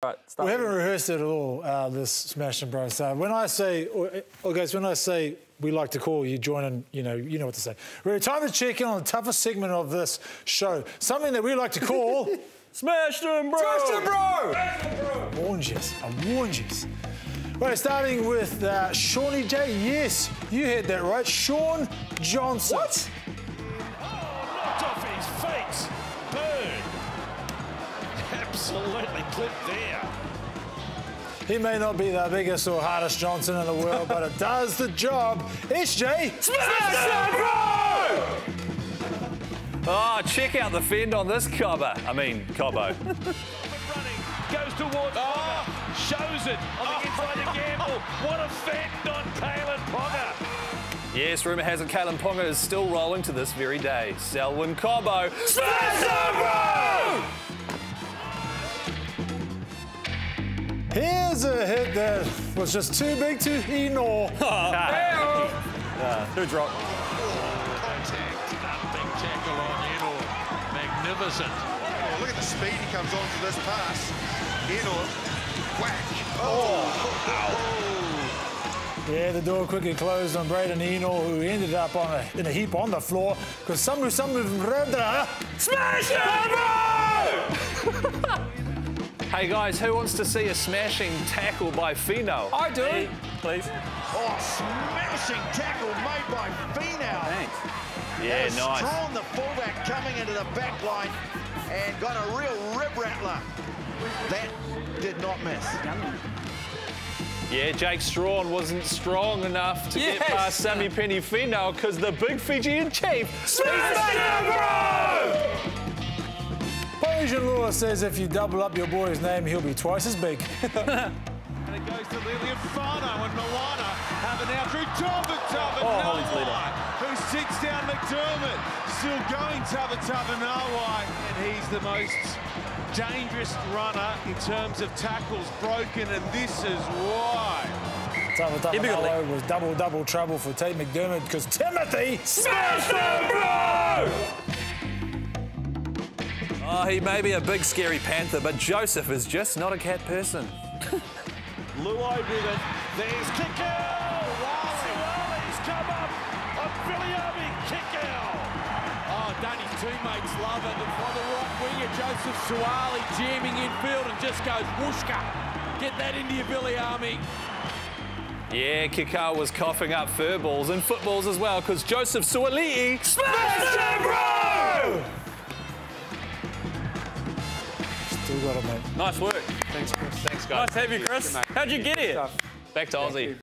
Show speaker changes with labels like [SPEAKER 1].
[SPEAKER 1] Right,
[SPEAKER 2] we haven't rehearsed it at all, uh, this Smashed Em Bro. So when I say, or, or guys, when I say we like to call, you join in, you know, you know what to say. We're time to check in on the toughest segment of this show. Something that we like to call...
[SPEAKER 1] Smash them, bro!
[SPEAKER 2] Smash them, bro! Smash bro! Warned you. I warned you. Right, starting with uh, Shawnee J. Yes, you heard that right. Shaun Johnson.
[SPEAKER 1] What?
[SPEAKER 3] Oh, knocked off his face. Bird. Absolutely clipped there.
[SPEAKER 2] He may not be the biggest or hardest Johnson in the world, but it does the job. SJ,
[SPEAKER 1] smash bro! Oh, check out the fend on this cobber. I mean, Cobbo.
[SPEAKER 3] running, goes towards oh, shows it on the oh. inside of Gamble. What a fend on Kalyn Ponga.
[SPEAKER 1] Yes, rumour has it Kalyn Ponga is still rolling to this very day. Selwyn Cobbo. Smash
[SPEAKER 2] Here's a hit that was just too big to ignore.
[SPEAKER 1] uh, who dropped?
[SPEAKER 3] magnificent.
[SPEAKER 4] Oh, look at the speed he comes on to this pass. In or whack. Oh,
[SPEAKER 2] oh. Yeah, the door quickly closed on Braden Ennor, who ended up on a, in a heap on the floor because some Samu Radra
[SPEAKER 1] smash it! hey guys, who wants to see a smashing tackle by Fino?
[SPEAKER 2] I do.
[SPEAKER 1] Hey, please.
[SPEAKER 4] Oh, smashing tackle made by Fino.
[SPEAKER 1] Thanks. Yeah, nice.
[SPEAKER 4] Strong, the fullback coming into the back line and got a real rib rattler. That did not miss.
[SPEAKER 1] Yeah, Jake Strawn wasn't strong enough to yes. get past Sammy Penny Fino because the big Fijian chief smashed bro!
[SPEAKER 2] Says if you double up your boy's name, he'll be twice as big.
[SPEAKER 3] and it goes to Lealiifano and Moana have an out through Tava
[SPEAKER 1] Oh, holy no
[SPEAKER 3] who sits down McDermott. Still going Tavatavanawai, and he's the most dangerous runner in terms of tackles broken, and this is why.
[SPEAKER 2] Tavatavanawai was double, double trouble for Tate McDermott because Timoci smashed him, bro!
[SPEAKER 1] Oh, he may be a big, scary panther, but Joseph is just not a cat person.
[SPEAKER 3] Luai with it. There's kicker! Viliame kick out. Oh, Danny's teammates love it. And by the right winger, Joseph Suaalii jamming infield and just goes whooshka. Get that into your Viliame.
[SPEAKER 1] Yeah, Kikau was coughing up fur balls and footballs as well because Joseph Suaalii smashed him, bro!
[SPEAKER 2] Still got it, mate.
[SPEAKER 1] Nice work. Thanks, Chris. Thanks, guys. Nice to have you, Chris. How'd you get here? Back to Aussie.